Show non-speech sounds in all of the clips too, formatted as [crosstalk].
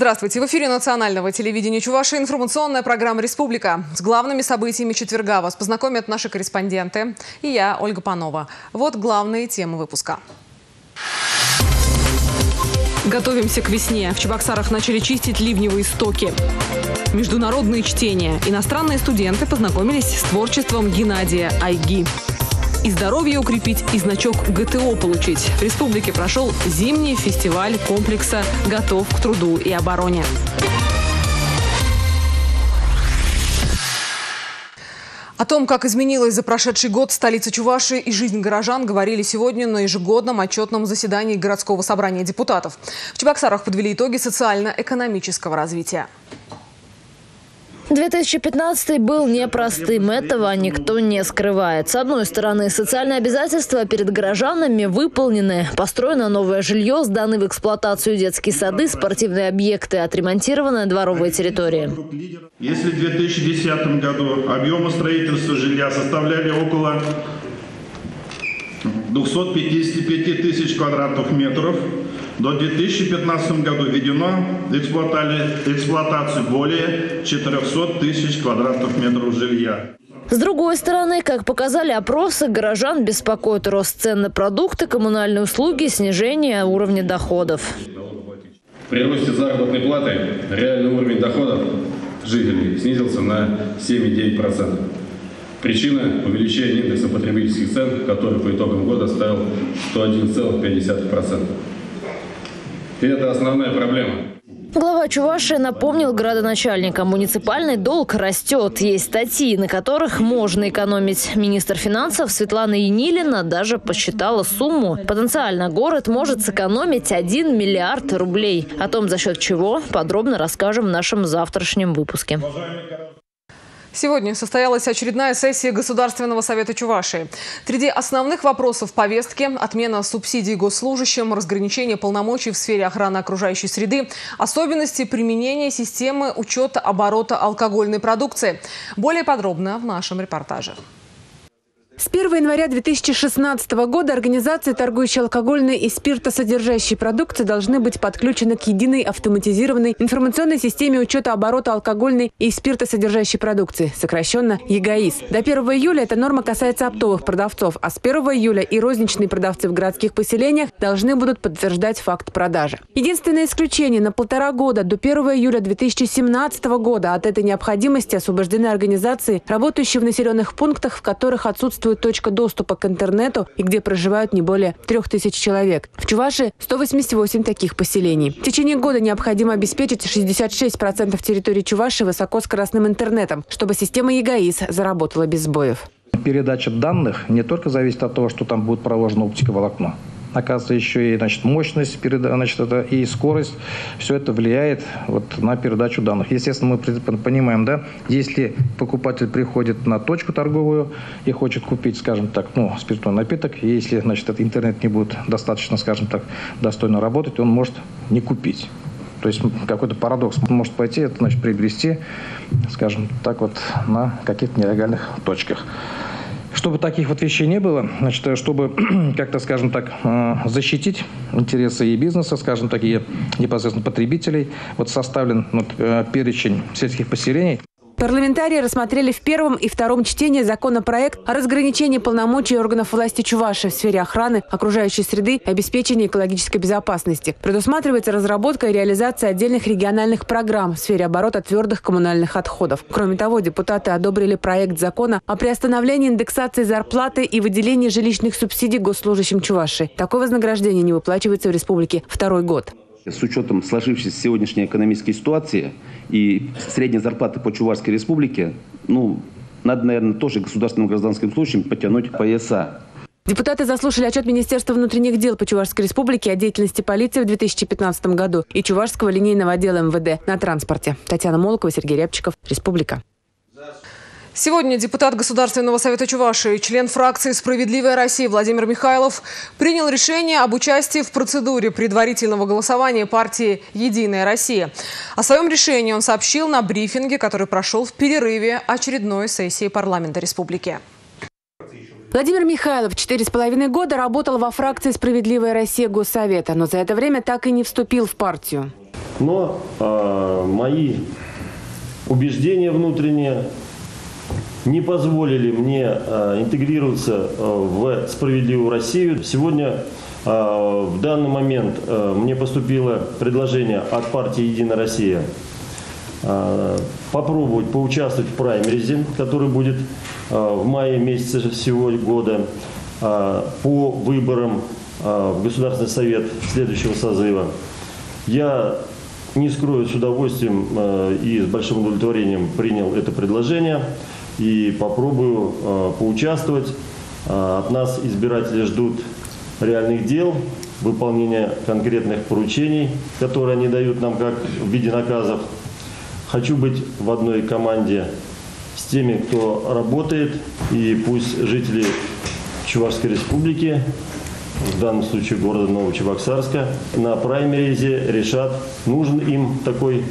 Здравствуйте. В эфире национального телевидения Чуваши информационная программа «Республика». С главными событиями четверга вас познакомят наши корреспонденты и я, Ольга Панова. Вот главные темы выпуска. Готовимся к весне. В Чебоксарах начали чистить ливневые стоки. Международные чтения. Иностранные студенты познакомились с творчеством Геннадия Айги. И здоровье укрепить, и значок ГТО получить. В республике прошел зимний фестиваль комплекса «Готов к труду и обороне». О том, как изменилась за прошедший год столица Чувашии и жизнь горожан, говорили сегодня на ежегодном отчетном заседании городского собрания депутатов. В Чебоксарах подвели итоги социально-экономического развития. 2015 был непростым, этого никто не скрывает. С одной стороны, социальные обязательства перед горожанами выполнены. Построено новое жилье, сданы в эксплуатацию детские сады, спортивные объекты, отремонтированы дворовые территории. Если в 2010 году объемы строительства жилья составляли около 255 тысяч квадратных метров, до 2015 году введено в эксплуатацию более 400 тысяч квадратных метров жилья. С другой стороны, как показали опросы, горожан беспокоит рост цен на продукты, коммунальные услуги, снижение уровня доходов. При росте заработной платы реальный уровень доходов жителей снизился на 7,9%. Причина – увеличения индекса потребительских цен, который по итогам года составил 101,5%. И это основная проблема. Глава Чуваши напомнил градоначальникам, муниципальный долг растет. Есть статьи, на которых можно экономить. Министр финансов Светлана Енилина даже посчитала сумму. Потенциально город может сэкономить 1 миллиард рублей. О том, за счет чего, подробно расскажем в нашем завтрашнем выпуске. Сегодня состоялась очередная сессия Государственного совета Чувашии. Среди основных вопросов повестки – отмена субсидий госслужащим, разграничение полномочий в сфере охраны окружающей среды, особенности применения системы учета оборота алкогольной продукции. Более подробно в нашем репортаже. С 1 января 2016 года организации, торгующие алкогольной и спиртосодержащей продукцией, должны быть подключены к единой автоматизированной информационной системе учета оборота алкогольной и спиртосодержащей продукции, сокращенно ЕГАИС. До 1 июля эта норма касается оптовых продавцов, а с 1 июля и розничные продавцы в городских поселениях должны будут подтверждать факт продажи. Единственное исключение на полтора года до 1 июля 2017 года от этой необходимости освобождены организации, работающие в населенных пунктах, в которых отсутствует существует точка доступа к интернету и где проживают не более трех тысяч человек. В Чувашии 188 таких поселений. В течение года необходимо обеспечить 66% территории Чувашии высокоскоростным интернетом, чтобы система ЕГАИС заработала без сбоев. Передача данных не только зависит от того, что там будет проложено оптиковолокно, оказывается, еще и значит, мощность значит, это, и скорость. Все это влияет вот, на передачу данных. Естественно, мы понимаем, да, если покупатель приходит на точку торговую и хочет купить, скажем так, ну, спиртной напиток, если значит, этот интернет не будет достаточно, скажем так, достойно работать, он может не купить. То есть какой-то парадокс может пойти, это значит приобрести, скажем так, вот на каких-то нелегальных точках. Чтобы таких вот вещей не было, значит, чтобы [clears throat] как-то, скажем так, э, защитить интересы и бизнеса, скажем так, и непосредственно потребителей, вот составлен вот, э, перечень сельских поселений. Парламентарии рассмотрели в первом и втором чтении законопроект о разграничении полномочий органов власти Чуваши в сфере охраны окружающей среды и обеспечения экологической безопасности. Предусматривается разработка и реализация отдельных региональных программ в сфере оборота твердых коммунальных отходов. Кроме того, депутаты одобрили проект закона о приостановлении индексации зарплаты и выделении жилищных субсидий госслужащим Чуваши. Такое вознаграждение не выплачивается в республике второй год. С учетом сложившейся сегодняшней экономической ситуации и средней зарплаты по Чувашской республике, ну, надо, наверное, тоже государственным гражданским случаем потянуть пояса. Депутаты заслушали отчет Министерства внутренних дел по Чувашской республике о деятельности полиции в 2015 году и Чувашского линейного отдела МВД на транспорте. Татьяна Молокова, Сергей Рябчиков, Республика. Сегодня депутат Государственного совета Чувашии, член фракции «Справедливая Россия» Владимир Михайлов принял решение об участии в процедуре предварительного голосования партии «Единая Россия». О своем решении он сообщил на брифинге, который прошел в перерыве очередной сессии парламента республики. Владимир Михайлов четыре с половиной года работал во фракции «Справедливая Россия» Госсовета, но за это время так и не вступил в партию. Но э, мои убеждения внутренние не позволили мне э, интегрироваться э, в справедливую Россию. Сегодня э, в данный момент мне поступило предложение от партии «Единая Россия» попробовать поучаствовать в праймеризе, который будет в мае месяце всего года по выборам в Государственный совет следующего созыва. Я не скрою, с удовольствием и с большим удовлетворением принял это предложение и попробую э, поучаствовать. Э, от нас избиратели ждут реальных дел, выполнения конкретных поручений, которые они дают нам как в виде наказов. Хочу быть в одной команде с теми, кто работает, и пусть жители Чувашской республики в данном случае города Новочебоксарска, на праймеризе решат, нужен им такой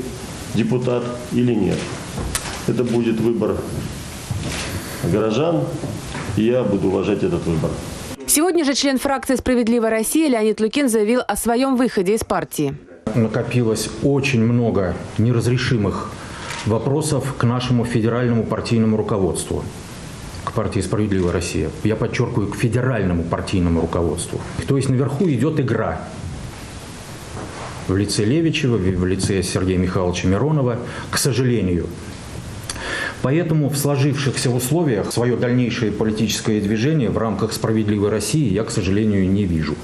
депутат или нет. Это будет выбор горожан, и я буду уважать этот выбор. Сегодня же член фракции «Справедливая Россия» Леонид Лукин заявил о своем выходе из партии. Накопилось очень много неразрешимых вопросов к нашему федеральному партийному руководству к партии «Справедливая Россия». Я подчеркиваю, к федеральному партийному руководству. То есть наверху идет игра в лице Левичева, в лице Сергея Михайловича Миронова, к сожалению. Поэтому в сложившихся условиях свое дальнейшее политическое движение в рамках «Справедливой России» я, к сожалению, не вижу.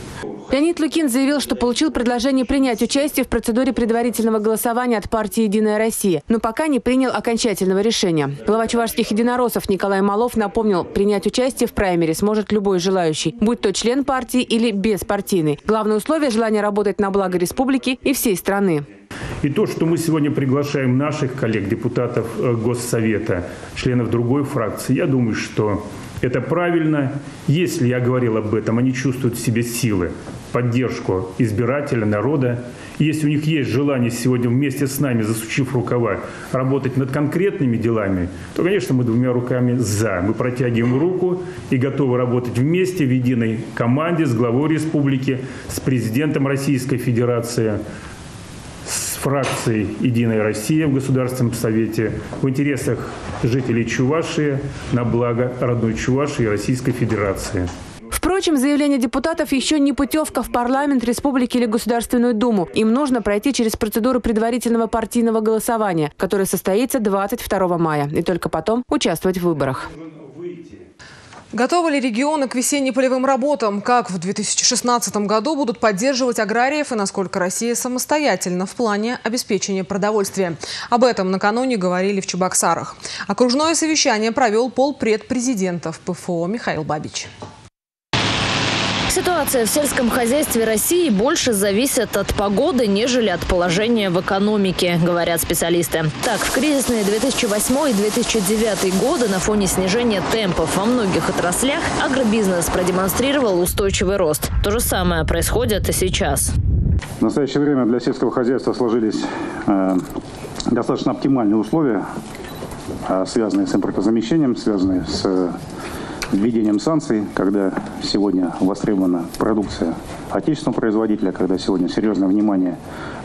Леонид Лукин заявил, что получил предложение принять участие в процедуре предварительного голосования от партии «Единая Россия», но пока не принял окончательного решения. Глава чувашских единороссов Николай Малов напомнил, принять участие в праймере сможет любой желающий, будь то член партии или беспартийный. Главное условие – желание работать на благо республики и всей страны. И то, что мы сегодня приглашаем наших коллег, депутатов э, Госсовета, членов другой фракции, я думаю, что это правильно. Если я говорил об этом, они чувствуют в себе силы, поддержку избирателя, народа. Если у них есть желание сегодня вместе с нами, засучив рукава, работать над конкретными делами, то, конечно, мы двумя руками «за». Мы протягиваем руку и готовы работать вместе в единой команде с главой республики, с президентом Российской Федерации, фракцией «Единая Россия» в Государственном Совете в интересах жителей Чувашии на благо родной Чувашии и Российской Федерации. Впрочем, заявление депутатов еще не путевка в парламент республики или Государственную Думу. Им нужно пройти через процедуру предварительного партийного голосования, которое состоится 22 мая, и только потом участвовать в выборах. Готовы ли регионы к весенне-полевым работам? Как в 2016 году будут поддерживать аграриев и насколько Россия самостоятельна в плане обеспечения продовольствия? Об этом накануне говорили в Чебоксарах. Окружное совещание провел полпред президентов ПФО Михаил Бабич. Ситуация в сельском хозяйстве России больше зависит от погоды, нежели от положения в экономике, говорят специалисты. Так, в кризисные 2008 и 2009 годы на фоне снижения темпов во многих отраслях агробизнес продемонстрировал устойчивый рост. То же самое происходит и сейчас. В настоящее время для сельского хозяйства сложились э, достаточно оптимальные условия, э, связанные с импортозамещением, связанные с введением санкций, когда сегодня востребована продукция отечественного производителя, когда сегодня серьезное внимание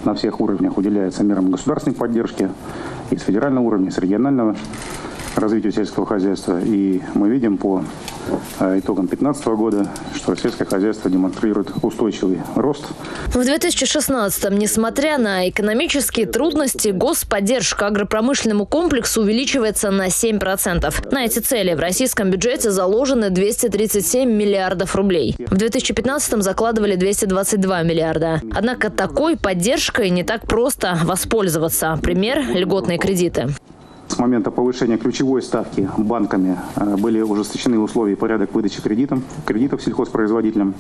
на всех уровнях уделяется мерам государственной поддержки и с федерального уровня, и с регионального развитию сельского хозяйства. И мы видим по итогам 2015 года, что сельское хозяйство демонстрирует устойчивый рост. В 2016-м, несмотря на экономические трудности, господдержка агропромышленному комплексу увеличивается на 7%. На эти цели в российском бюджете заложены 237 миллиардов рублей. В 2015-м закладывали 222 миллиарда. Однако такой поддержкой не так просто воспользоваться. Пример – льготные кредиты. С момента повышения ключевой ставки банками э, были ужесточены условия и порядок выдачи кредитов, кредитов сельхозпроизводителям,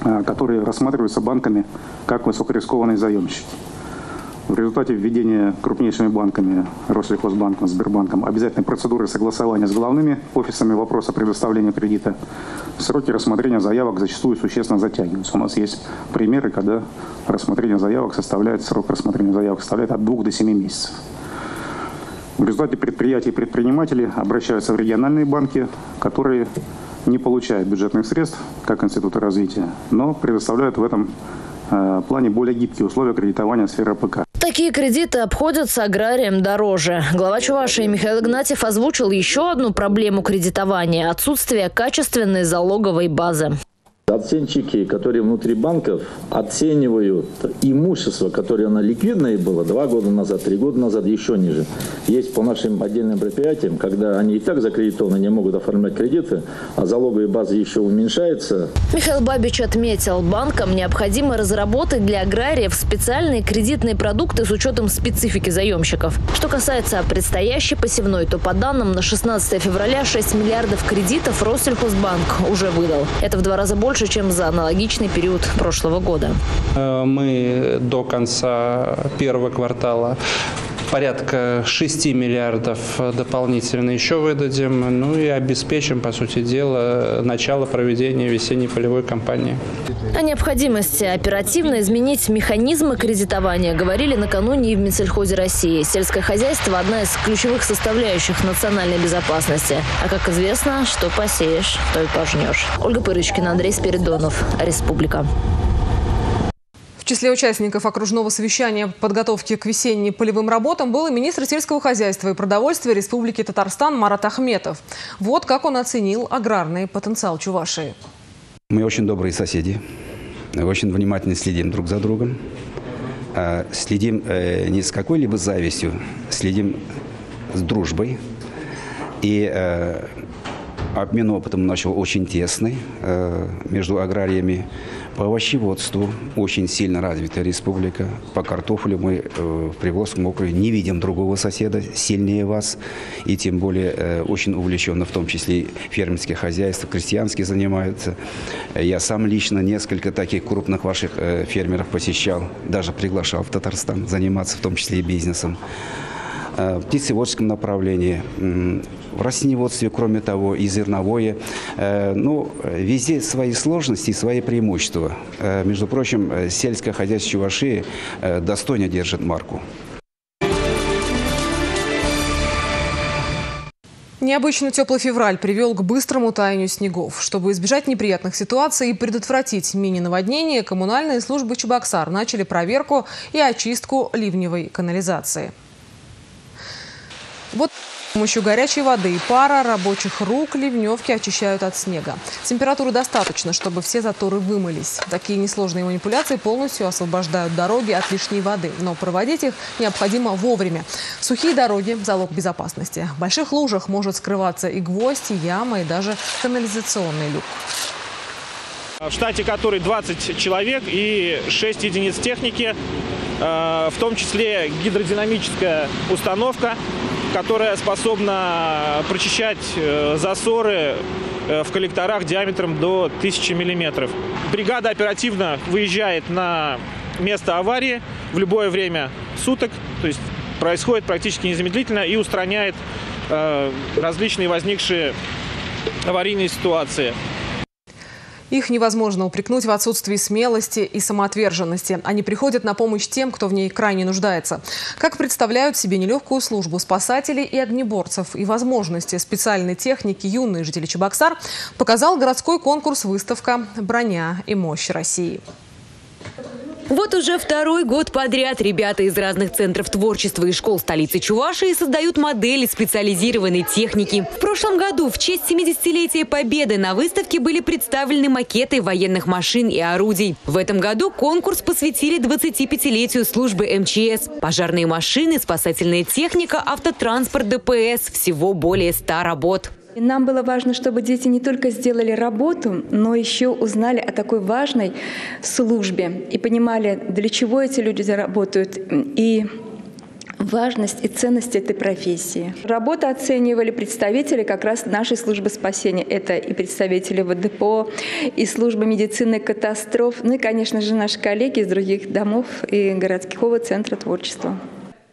э, которые рассматриваются банками как высокорискованные заемщики. В результате введения крупнейшими банками, Россельхозбанком, Сбербанком, обязательной процедуры согласования с главными офисами вопроса предоставления кредита, сроки рассмотрения заявок зачастую существенно затягиваются. У нас есть примеры, когда рассмотрение заявок составляет, срок рассмотрения заявок составляет от 2 до 7 месяцев. В результате предприятия и предприниматели обращаются в региональные банки, которые не получают бюджетных средств, как институты развития, но предоставляют в этом э, плане более гибкие условия кредитования сферы АПК. Такие кредиты обходятся аграриям дороже. Глава Чувашии Михаил Игнатьев озвучил еще одну проблему кредитования – отсутствие качественной залоговой базы. Оценщики, которые внутри банков оценивают имущество, которое оно ликвидное было два года назад, три года назад, еще ниже. Есть по нашим отдельным предприятиям, когда они и так закредитованы, не могут оформлять кредиты, а залоговая база еще уменьшается. Михаил Бабич отметил, банкам необходимо разработать для аграриев специальные кредитные продукты с учетом специфики заемщиков. Что касается предстоящей посевной, то по данным на 16 февраля 6 миллиардов кредитов Россельхозбанк уже выдал. Это в два раза больше больше, чем за аналогичный период прошлого года. Э, мы до конца первого квартала порядка 6 миллиардов дополнительно еще выдадим, ну и обеспечим, по сути дела, начало проведения весенней полевой кампании. О необходимости оперативно изменить механизмы кредитования говорили накануне и в Минсельхозе России. Сельское хозяйство – одна из ключевых составляющих национальной безопасности. А как известно, что посеешь, то и пожнешь. Ольга Пырочкина, Андрей Спиридонов. Республика. В числе участников окружного совещания подготовки к весенним полевым работам был и министр сельского хозяйства и продовольствия Республики Татарстан Марат Ахметов. Вот как он оценил аграрный потенциал Чувашии. Мы очень добрые соседи, очень внимательно следим друг за другом. А, следим э, не с какой-либо завистью, следим с дружбой. И э, обмен опытом начал очень тесный э, между аграриями. По овощеводству очень сильно развита республика. По картофелю мы э, в Приволжском округе не видим другого соседа сильнее вас. И тем более э, очень увлеченно, в том числе фермерские хозяйства, крестьянские занимаются. Я сам лично несколько таких крупных ваших э, фермеров посещал, даже приглашал в Татарстан заниматься, в том числе и бизнесом. В птицеводческом направлении, в растениеводстве, кроме того, и зерновое. Э, ну, везде свои сложности и свои преимущества. Э, между прочим, сельское хозяйство Чувашии достойно держит марку. Необычно теплый февраль привел к быстрому таянию снегов. Чтобы избежать неприятных ситуаций и предотвратить мини-наводнение, коммунальные службы Чебоксар начали проверку и очистку ливневой канализации. Вот с помощью горячей воды и пара рабочих рук ливневки очищают от снега. Температуры достаточно, чтобы все заторы вымылись. Такие несложные манипуляции полностью освобождают дороги от лишней воды. Но проводить их необходимо вовремя. Сухие дороги – залог безопасности. В больших лужах может скрываться и гвоздь, и яма, и даже канализационный люк. В штате которой 20 человек и 6 единиц техники, э, в том числе гидродинамическая установка, которая способна прочищать э, засоры э, в коллекторах диаметром до 1000 миллиметров. Бригада оперативно выезжает на место аварии в любое время суток, то есть происходит практически незамедлительно и устраняет э, различные возникшие аварийные ситуации. Их невозможно упрекнуть в отсутствии смелости и самоотверженности. Они приходят на помощь тем, кто в ней крайне нуждается. Как представляют себе нелегкую службу спасателей и огнеборцев и возможности специальной техники юные жители Чебоксар, показал городской конкурс-выставка «Броня и мощь России». Вот уже второй год подряд ребята из разных центров творчества и школ столицы Чувашии создают модели специализированной техники. В прошлом году в честь 70-летия Победы на выставке были представлены макеты военных машин и орудий. В этом году конкурс посвятили 25-летию службы МЧС. Пожарные машины, спасательная техника, автотранспорт ДПС. Всего более 100 работ. Нам было важно, чтобы дети не только сделали работу, но еще узнали о такой важной службе и понимали, для чего эти люди работают и важность и ценность этой профессии. Работу оценивали представители как раз нашей службы спасения. Это и представители ВДПО, и служба медицины катастроф, ну и, конечно же, наши коллеги из других домов и городского центра творчества.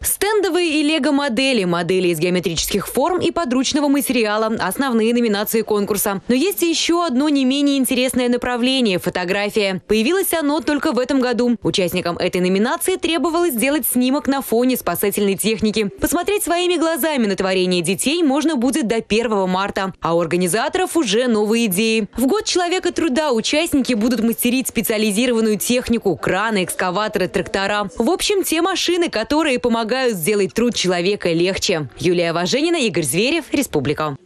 Стендовые и лего-модели, модели из геометрических форм и подручного материала – основные номинации конкурса. Но есть еще одно не менее интересное направление – фотография. Появилось оно только в этом году. Участникам этой номинации требовалось сделать снимок на фоне спасательной техники. Посмотреть своими глазами на творение детей можно будет до 1 марта. А у организаторов уже новые идеи. В год человека труда участники будут мастерить специализированную технику – краны, экскаваторы, трактора. В общем, те машины, которые помогают помогают сделать труд человека легче. Юлия Важенина, Игорь Зверев, Республика.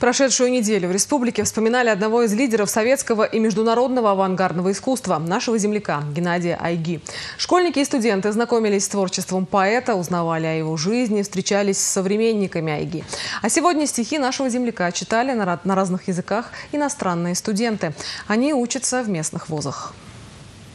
Прошедшую неделю в республике вспоминали одного из лидеров советского и международного авангардного искусства, нашего земляка Геннадия Айги. Школьники и студенты знакомились с творчеством поэта, узнавали о его жизни, встречались с современниками Айги. А сегодня стихи нашего земляка читали на разных языках иностранные студенты. Они учатся в местных вузах.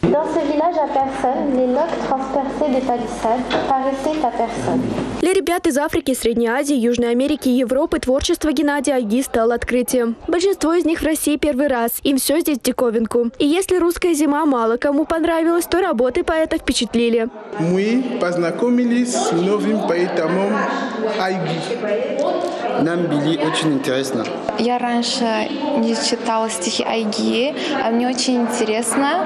Dans ce village à personne, les loques transpercées des palissades paraissaient à personne. Для ребят из Африки, Средней Азии, Южной Америки и Европы творчество Геннадия Аги стало открытием. Большинство из них в России первый раз. Им все здесь диковинку. И если русская зима мало кому понравилась, то работы поэта впечатлили. Мы познакомились с новым поэтом Айги. Нам были очень интересно. Я раньше не читала стихи Айги, а мне очень интересно.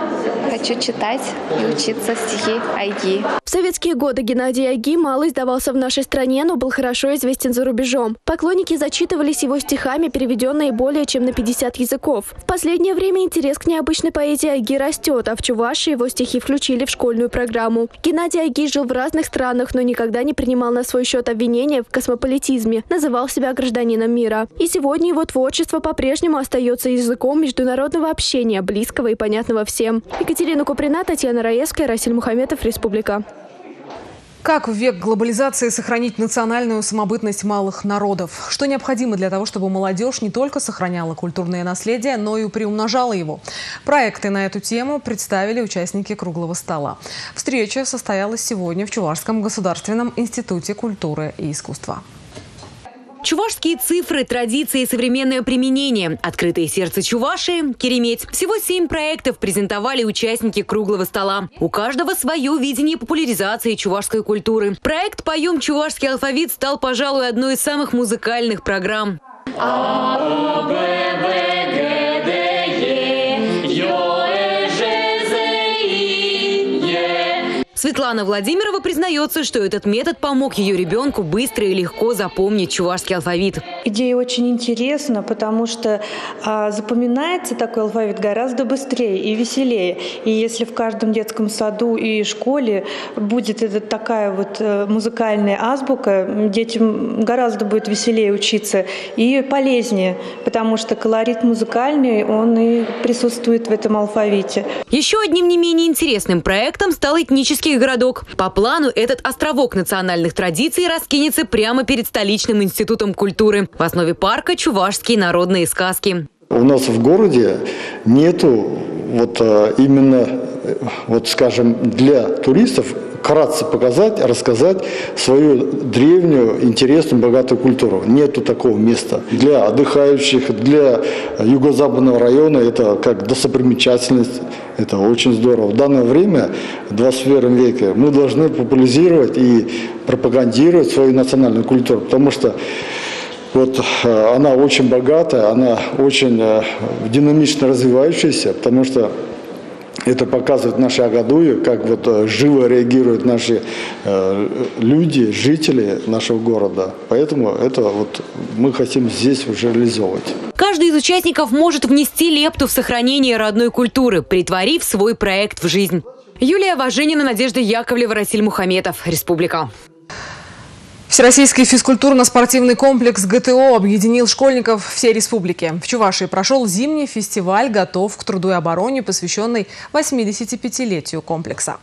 Хочу читать и учиться стихи Айги. Советские годы Геннадий Айги мало издавался в нашей стране, но был хорошо известен за рубежом. Поклонники зачитывались его стихами, переведенные более чем на 50 языков. В последнее время интерес к необычной поэзии Айги растет, а в Чувашии его стихи включили в школьную программу. Геннадий Айги жил в разных странах, но никогда не принимал на свой счет обвинения в космополитизме, называл себя гражданином мира. И сегодня его творчество по-прежнему остается языком международного общения, близкого и понятного всем. Екатерина Куприна, Татьяна Раевская, Расиль Мухаметов, Республика. Как в век глобализации сохранить национальную самобытность малых народов? Что необходимо для того, чтобы молодежь не только сохраняла культурное наследие, но и приумножала его? Проекты на эту тему представили участники круглого стола. Встреча состоялась сегодня в Чувашском государственном институте культуры и искусства. Чувашские цифры, традиции и современное применение. Открытое сердце Чувашии – Кереметь. Всего семь проектов презентовали участники круглого стола. У каждого свое видение популяризации чувашской культуры. Проект «Поем чувашский алфавит» стал, пожалуй, одной из самых музыкальных программ. А, Светлана Владимирова признается, что этот метод помог ее ребенку быстро и легко запомнить чувашский алфавит. Идея очень интересна, потому что а, запоминается такой алфавит гораздо быстрее и веселее. И если в каждом детском саду и школе будет эта такая вот э, музыкальная азбука, детям гораздо будет веселее учиться и полезнее, потому что колорит музыкальный, он и присутствует в этом алфавите. Еще одним не менее интересным проектом стал этнический Чувашский городок. По плану этот островок национальных традиций раскинется прямо перед столичным институтом культуры. В основе парка чувашские народные сказки. У нас в городе нету вот а, именно, вот скажем, для туристов кратко показать, рассказать свою древнюю, интересную, богатую культуру. Нету такого места. Для отдыхающих, для юго-западного района это как достопримечательность. Это очень здорово. В данное время, в 21 веке, мы должны популяризировать и пропагандировать свою национальную культуру, потому что вот э, она очень богатая, она очень э, динамично развивающаяся, потому что это показывает наши Агадуи, как вот э, живо реагируют наши э, люди, жители нашего города. Поэтому это вот мы хотим здесь уже реализовывать. Каждый из участников может внести лепту в сохранение родной культуры, притворив свой проект в жизнь. Юлия Важенина, Надежда Яковлева, Расиль Мухаметов. Республика. Всероссийский физкультурно-спортивный комплекс ГТО объединил школьников всей республики. В Чувашии прошел зимний фестиваль «Готов к труду и обороне», посвященный 85-летию комплекса.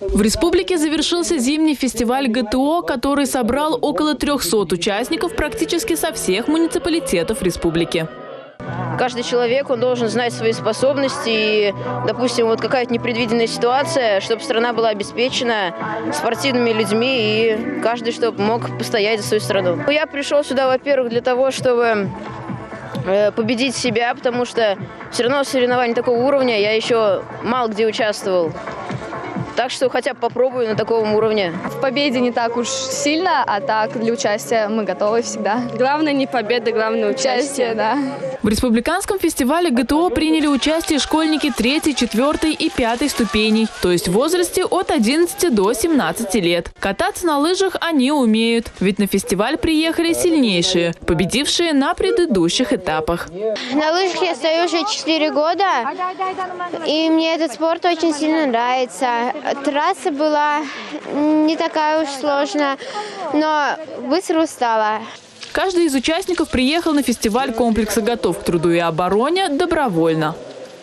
В республике завершился зимний фестиваль ГТО, который собрал около 300 участников практически со всех муниципалитетов республики. Каждый человек, он должен знать свои способности. И, допустим, вот какая-то непредвиденная ситуация, чтобы страна была обеспечена спортивными людьми, и каждый, чтобы мог постоять за свою страну. Я пришел сюда, во-первых, для того, чтобы э, победить себя, потому что все равно соревнования такого уровня я еще мало где участвовал. Так что хотя бы попробую на таком уровне. В победе не так уж сильно, а так для участия мы готовы всегда. Главное не победа, главное участие. да. В республиканском фестивале ГТО приняли участие школьники 3, 4 и 5 ступеней, то есть в возрасте от 11 до 17 лет. Кататься на лыжах они умеют, ведь на фестиваль приехали сильнейшие, победившие на предыдущих этапах. На лыжах я стою уже 4 года, и мне этот спорт очень сильно нравится. Трасса была не такая уж сложная, но быстро устала. Каждый из участников приехал на фестиваль комплекса «Готов к труду и обороне» добровольно.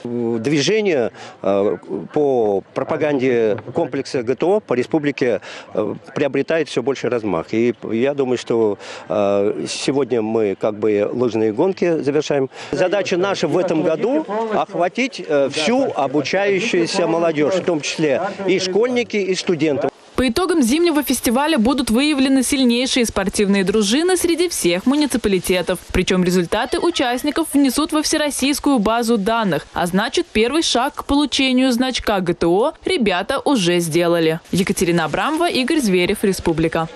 Движение э, по пропаганде комплекса ГТО по республике э, приобретает все больше размах. И я думаю, что э, сегодня мы как бы лыжные гонки завершаем. Задача наша в этом году охватить всю обучающуюся молодежь, в том числе и школьники, и студенты. По итогам зимнего фестиваля будут выявлены сильнейшие спортивные дружины среди всех муниципалитетов. Причем результаты участников внесут во всероссийскую базу данных, а значит первый шаг к получению значка ГТО ребята уже сделали. Екатерина Абрамова, Игорь Зверев, Республика.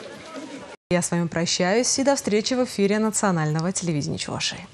Я с вами прощаюсь и до встречи в эфире национального телевидения Чувашии.